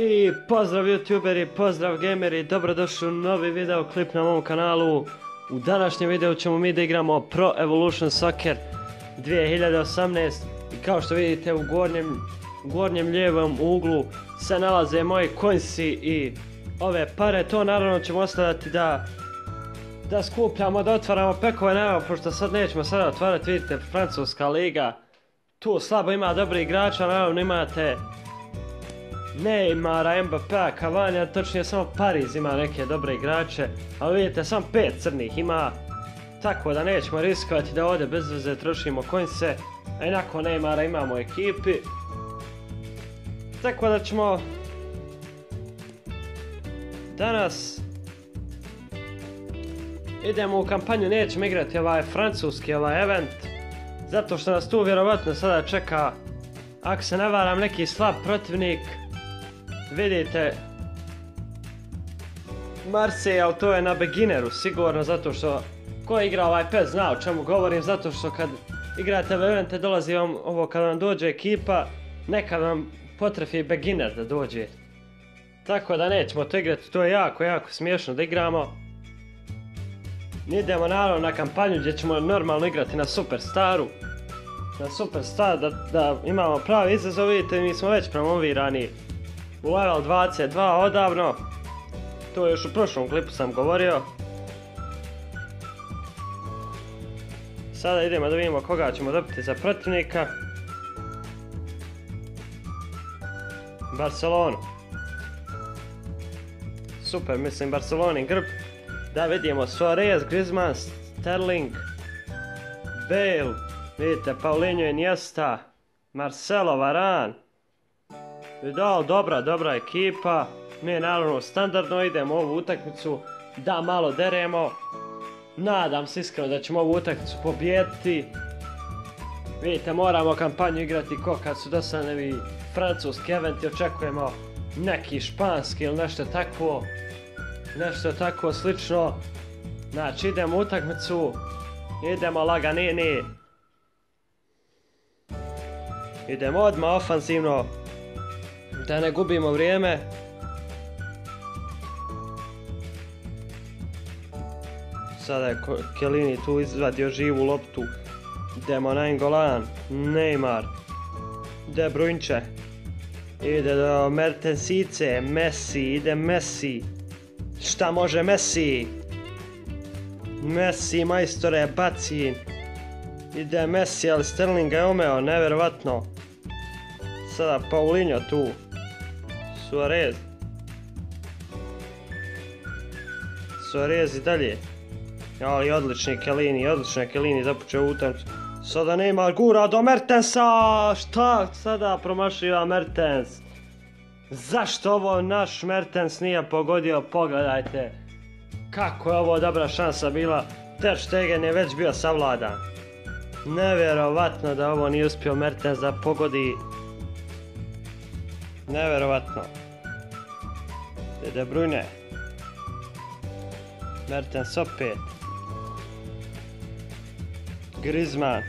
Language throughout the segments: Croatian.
I pozdrav youtuberi, pozdrav gameri, dobrodošli u novi video klip na mom kanalu. U današnjem videu ćemo mi da igramo Pro Evolution Soccer 2018 i kao što vidite u gornjem, gornjem lijevom uglu se nalaze moji coinsi i ove pare. To naravno ćemo ostaviti da da skupljamo, da otvaramo pekove nema, pošto sad nećemo sada otvarati, vidite, Francuska liga. Tu slabo ima dobri igrača, naravno imate Neymara, Mbappé, Cavani, točnije samo Pariz ima neke dobre igrače, ali vidite samo pet crnih ima, tako da nećemo riskovati da ovdje bez veze trošimo coinse, a inako Neymara imamo u ekipi. Tako da ćemo danas idemo u kampanju, nećemo igrati ovaj francuski ovaj event, zato što nas tu vjerovatno sada čeka, ako se ne varam, neki slab protivnik, vidite Marseille, to je na beginneru sigurno zato što ko igra ovaj pet zna o čemu govorim zato što kad igrate evente dolazi vam ovo kad vam dođe ekipa nekad vam potrefi beginner da dođe. Tako da nećemo to igrati, to je jako jako smiješno da igramo. Idemo naravno na kampanju gdje ćemo normalno igrati na Superstaru. Na Superstar da, da imamo pravi izazov vidite mi smo već promovirani u level 22 odavno. To još u prošlom klipu sam govorio. Sada idemo da vidimo koga ćemo dobiti za protivnika. Barcelonu. Super, mislim Barcelonin grb. Da vidimo Suarez, Griezmann, Sterling, Bale, vidite Paulinho Iniesta, Marcelo Varane. Da, dobra, dobra ekipa. Mi naravno standardno idemo ovu utakmicu da malo deremo. Nadam se iskreno da ćemo ovu utakmicu pobijediti. Vidite, moramo kampanju igrati ko kad su dosadnevi francuski eventi, očekujemo neki španski ili nešto takvo. Nešto tako slično. Znači, idemo u utakmicu, idemo laganini. Idemo odmah ofanzivno, da ne gubimo vrijeme. Sada je Kelini tu izvadio živu loptu. Idemo na Engolan, Neymar, De Bruyne. Ide do Mertensice, Messi, ide Messi. Šta može Messi? Messi majstore baci. Ide Messi, ali Sterlinga je omeo, nevjerovatno. Sada Paulinho tu. Suarez. Suarez i dalje. Ali odlični Kelini, odlični Kelini započeo utakmicu. Sada nema gura do Mertensa! Šta sada promašiva Mertens? Zašto ovo naš Mertens nije pogodio? Pogledajte. Kako je ovo dobra šansa bila. Ter Stegen je već bio savladan. Nevjerovatno da ovo nije uspio Mertens da pogodi Neverovatno. De Bruyne. Mertens opet. Griezmann.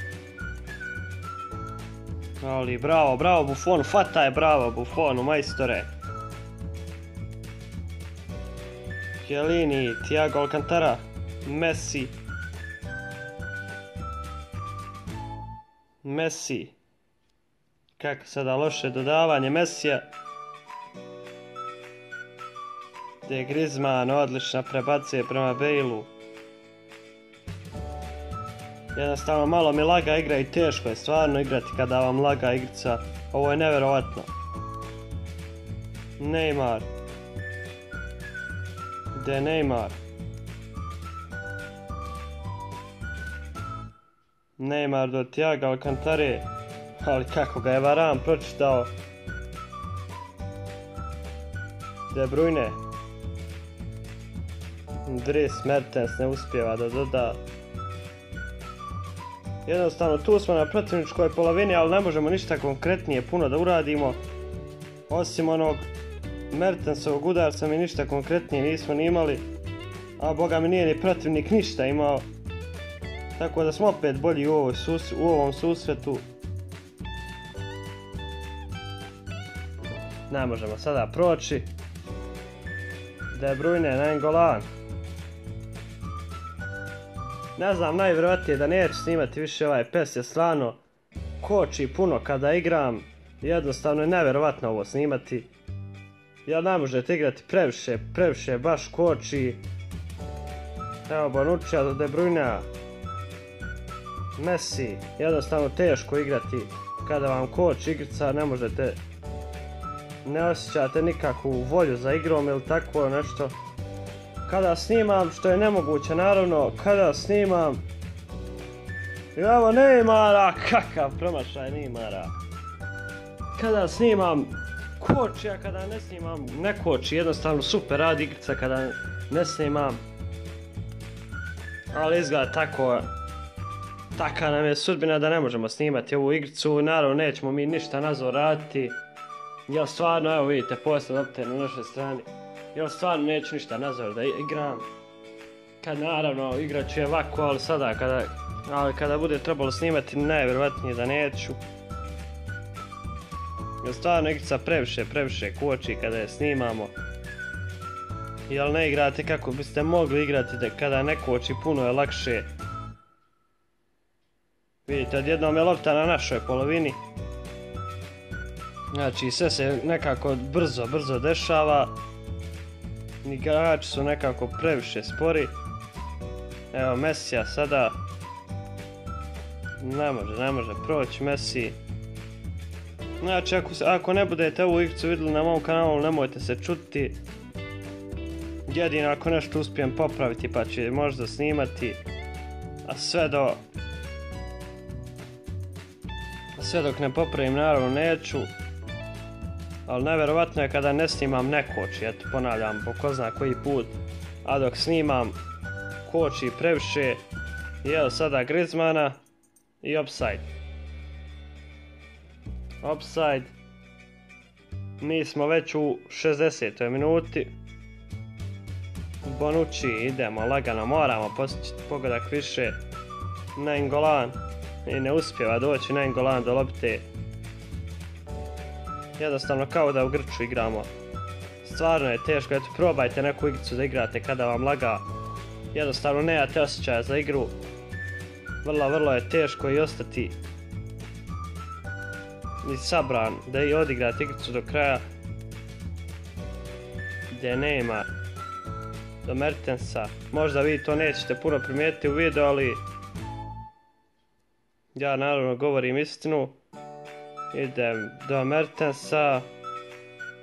Ali bravo, bravo Buffon, fata je bravo Buffonu, majstore. Chiellini, Thiago Alcantara, Messi. Messi. Kako sada loše dodavanje Mesija. Gdje Griezmann odlična prebacuje prema Bejlu. Jednostavno malo mi laga igra i teško je stvarno igrati kada vam laga igrica. Ovo je nevjerovatno. Neymar. Gdje je Neymar? Neymar do Tiago Alcantare. Ali kako ga je Varan pročitao. De Bruyne. Dries Mertens ne uspjeva da doda. Jednostavno tu smo na protivničkoj polovini, ali ne možemo ništa konkretnije puno da uradimo. Osim onog Mertensovog udarca mi ništa konkretnije nismo ni imali. A boga mi nije ni protivnik ništa imao. Tako da smo opet bolji u, u ovom susretu. Ne možemo sada proći. De Bruyne, Nangolan. Ne znam, najvjerojatnije da neću snimati više ovaj pes je stvarno koči puno kada igram. Jednostavno je nevjerovatno ovo snimati. Ja ne možete igrati previše, previše baš koči. Evo Bonuccia do De Bruyne. Messi, jednostavno teško igrati kada vam koči igrica, ne možete ne osjećate nikakvu volju za igrom ili tako nešto. Kada snimam, što je nemoguće naravno, kada snimam Evo Neymara, kakav promašaj Neymara. Kada snimam koči, a kada ne snimam ne koči, jednostavno super radi igrica kada ne snimam. Ali izgleda tako, taka nam je sudbina da ne možemo snimati ovu igricu, naravno nećemo mi ništa nazor raditi. Ja stvarno, evo vidite, poslije lopte na našoj strani. Ja stvarno neću ništa nazor da igram. Kad naravno igrat ću je ovako, ali sada kada, ali kada bude trebalo snimati najvjerovatnije da neću. Ja stvarno igrica previše, previše koči kada je snimamo. Jel ne igrate kako biste mogli igrati da kada ne koči puno je lakše. Vidite, odjednom je lopta na našoj polovini. Znači sve se nekako brzo, brzo dešava. Igrači su nekako previše spori. Evo Mesija sada. Ne može, ne može proći Messi. Znači ako, ako ne budete ovu igricu vidjeli na mom kanalu nemojte se čuti. Jedino ako nešto uspijem popraviti pa ću možda snimati. A sve do... Sve dok ne popravim naravno neću. Ali nevjerovatno je kada ne snimam ne koči, eto ponavljam po ko zna koji put. A dok snimam koči previše. I evo sada Griezmana i offside. Offside. Mi smo već u 60. minuti. Bonucci idemo lagano, moramo postići pogodak više. Nainggolan i ne uspjeva doći Nainggolan do lopte. Jednostavno kao da u Grču igramo. Stvarno je teško, eto probajte neku igricu da igrate kada vam laga. Jednostavno nemate osjećaja za igru. Vrlo, vrlo je teško i ostati i sabran da i odigrate igricu do kraja. Gdje nema do Mertensa. Možda vi to nećete puno primijetiti u video, ali ja naravno govorim istinu. Idem do Mertensa.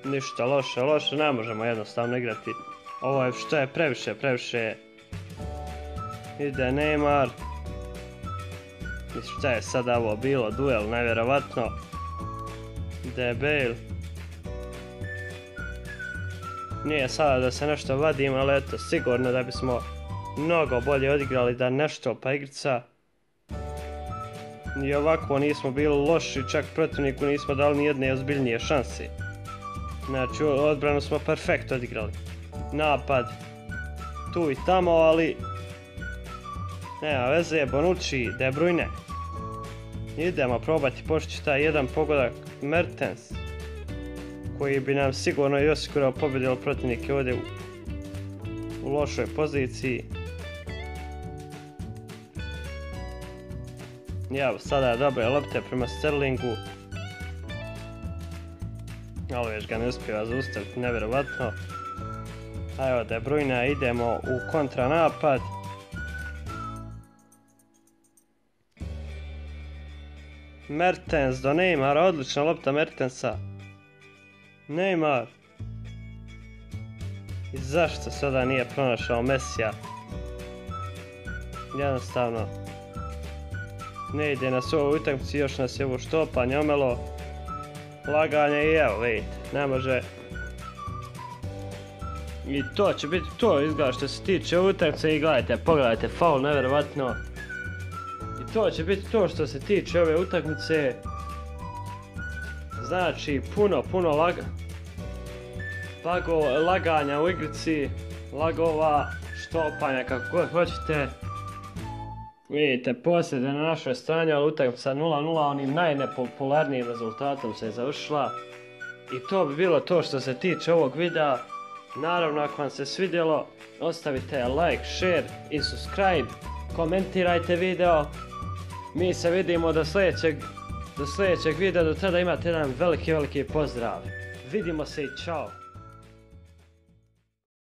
Ništa loše, loše, ne možemo jednostavno igrati. Ovo je što je previše, previše. Ide Neymar. Šta je sada ovo bilo, duel, nevjerovatno. Bale. Nije sada da se nešto vadim, ali eto, sigurno da bismo mnogo bolje odigrali da nešto pa igrica. I ovako nismo bili loši, čak protivniku nismo dali ni jedne ozbiljnije šanse. Znači, odbranu smo perfekt odigrali. Napad, tu i tamo, ali... Nema veze, Bonucci, De Bruyne. Idemo probati pošći taj jedan pogodak Mertens. Koji bi nam sigurno i osigurao pobjedu, ali protivnik je ovdje u lošoj poziciji. Evo, sada dobre lopte prema Sterlingu. Ali već ga ne uspijeva zaustaviti, nevjerovatno. A evo De Bruyne, idemo u kontranapad. Mertens do Neymara, odlična lopta Mertensa. Neymar. I zašto sada nije pronašao Mesija? Jednostavno, ne ide nas ovo utakmici, još nas je ovo štopanje omelo. Laganje i evo vidite, ne može. I to će biti to izgleda što se tiče utakmice i gledajte, pogledajte, faul nevjerovatno. I to će biti to što se tiče ove utakmice. Znači, puno, puno laga... Lago, laganja u igrici, lagova, štopanja, kako god hoćete. Vidite, posljednje na našoj strani, ali utakmica 0-0, onim najnepopularnijim rezultatom se je završila. I to bi bilo to što se tiče ovog videa. Naravno, ako vam se svidjelo, ostavite like, share i subscribe. Komentirajte video. Mi se vidimo do sljedećeg, do sljedećeg videa. Do tada imate jedan veliki, veliki pozdrav. Vidimo se i čao.